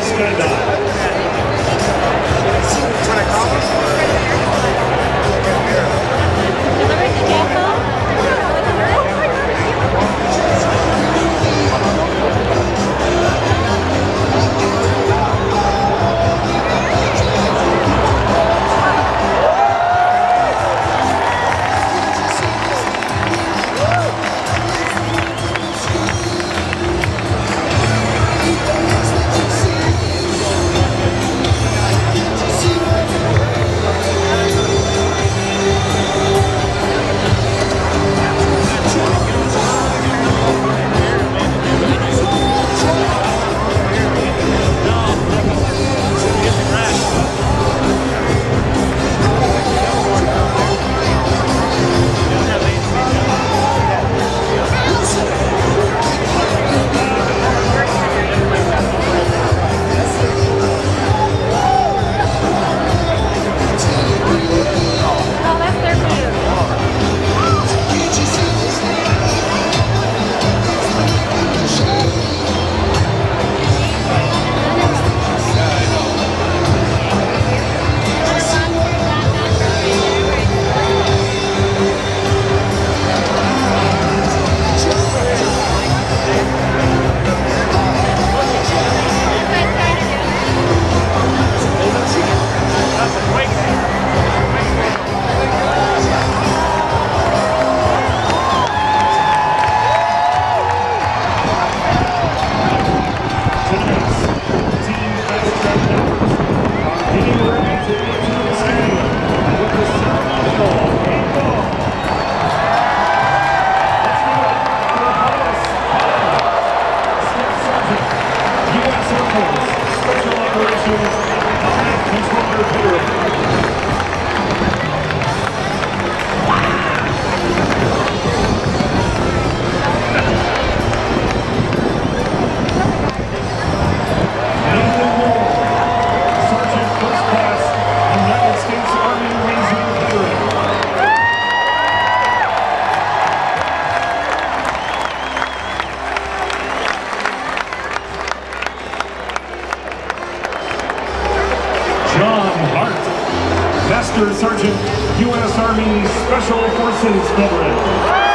信じられた。Master Sergeant U.S. Army Special Forces veteran.